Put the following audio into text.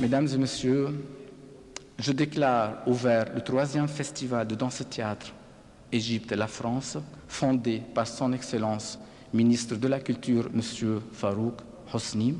Mesdames et Messieurs, je déclare ouvert le troisième festival de danse-théâtre Égypte et la France, fondé par son Excellence ministre de la Culture, M. Farouk Hosni.